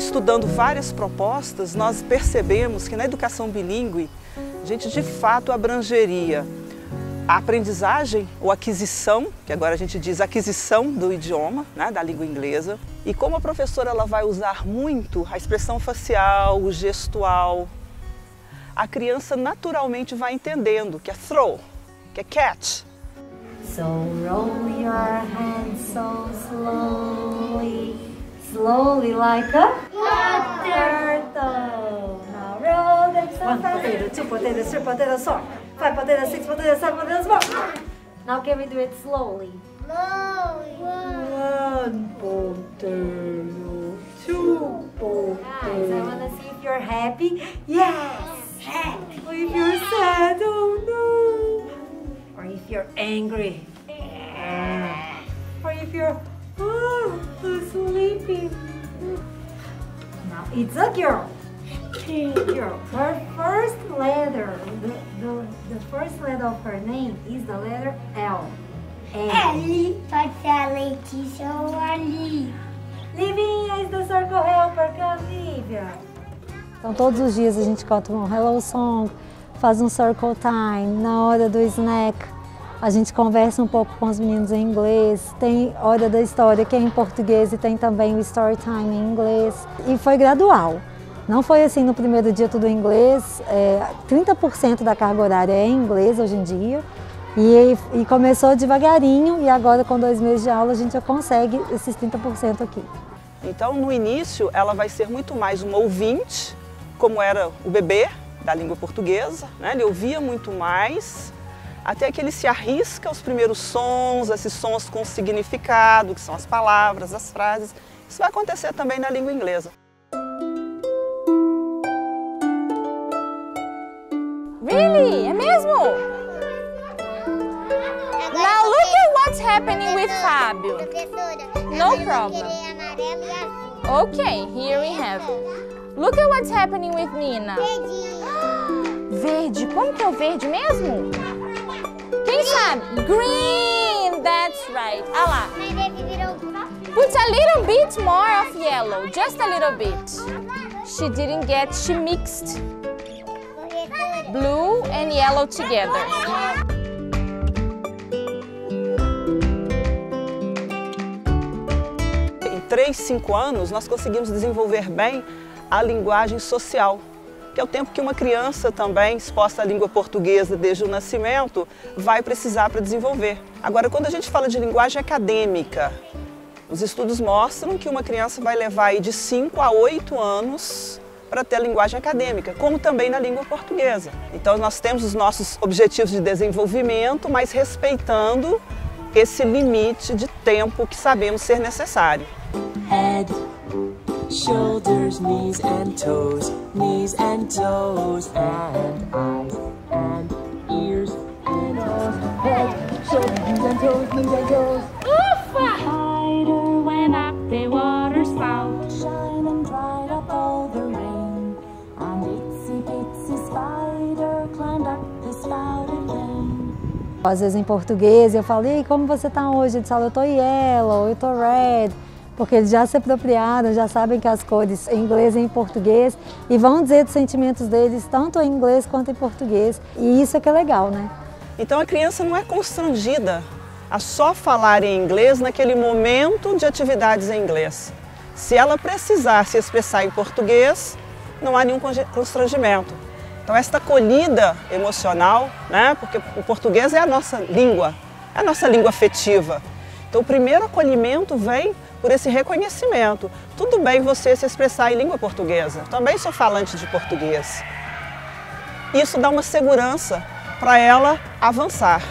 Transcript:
estudando várias propostas, nós percebemos que na educação bilíngue, a gente de fato abrangeria a aprendizagem ou aquisição, que agora a gente diz aquisição do idioma, né, da língua inglesa, e como a professora ela vai usar muito a expressão facial, o gestual, a criança naturalmente vai entendendo que é throw, que é catch. So roll your hands so slowly, slowly like a turtle. Now roll them so One potato, two potatoes, three potatoes, four, five potatoes, six potatoes, seven potatoes, more. Now can we do it slowly? One potato, two potatoes. Guys, I want to see if you're happy. Yes. Happy. Or if you're sad, oh no. Or if you're angry. Or if you're oh, sleepy. It's a girl. Girl. Her first letter, the, the, the first letter of her name is the letter L. Ali, pode ser a Letícia ou a Li. Livinha is the circle helper, come Lívia. Então todos os dias a gente canta um hello song, faz um circle time, na hora do snack a gente conversa um pouco com os meninos em inglês, tem hora da história que é em português e tem também o story time em inglês. E foi gradual. Não foi assim no primeiro dia tudo em inglês, é, 30% da carga horária é em inglês hoje em dia. E, e, começou devagarinho e agora com dois meses de aula a gente já consegue esses 30% aqui. Então no início ela vai ser muito mais um ouvinte, como era o bebê da língua portuguesa, né? ele ouvia muito mais, até que ele se arrisca aos primeiros sons, esses sons com significado, que são as palavras, as frases. Isso vai acontecer também na língua inglesa. Really? É mesmo? Now look at what's happening with Fábio. No problem. Okay, here we have. Look at what's happening with Nina. Verde. Como que é o verde mesmo? Quem sabe? Green. That's right. Ah lá. Put a little bit more of yellow. Just a little bit. She didn't get, she mixed blue and yellow together. Em 3, 5 anos, nós conseguimos desenvolver bem a linguagem social, que é o tempo que uma criança também, exposta à língua portuguesa desde o nascimento, vai precisar para desenvolver. Agora, quando a gente fala de linguagem acadêmica, os estudos mostram que uma criança vai levar de 5 a 8 anos para ter a linguagem acadêmica, como também na língua portuguesa. Então nós temos os nossos objetivos de desenvolvimento, mas respeitando esse limite de tempo que sabemos ser necessário. Head, shoulders, knees and toes, knees and toes, and eyes and ears and nose. Head, shoulders, knees and toes, knees and toes. Ufa! Spider went up the water spout. Shine and dried up all the rain. And itsy bitsy spider climbed up the spout again. Às vezes em português eu falo, e aí, como você está hoje? Eles falam, eu estou yellow, eu estou red. Porque eles já se apropriaram, já sabem que as cores em inglês e em português e vão dizer dos sentimentos deles tanto em inglês quanto em português. E isso é que é legal, né? Então a criança não é constrangida a só falar em inglês naquele momento de atividades em inglês. Se ela precisar se expressar em português, não há nenhum constrangimento. Então esta acolhida emocional, né, porque o português é a nossa língua, é a nossa língua afetiva. Então o primeiro acolhimento vem por esse reconhecimento. Tudo bem você se expressar em língua portuguesa, também sou falante de português. Isso dá uma segurança para ela avançar.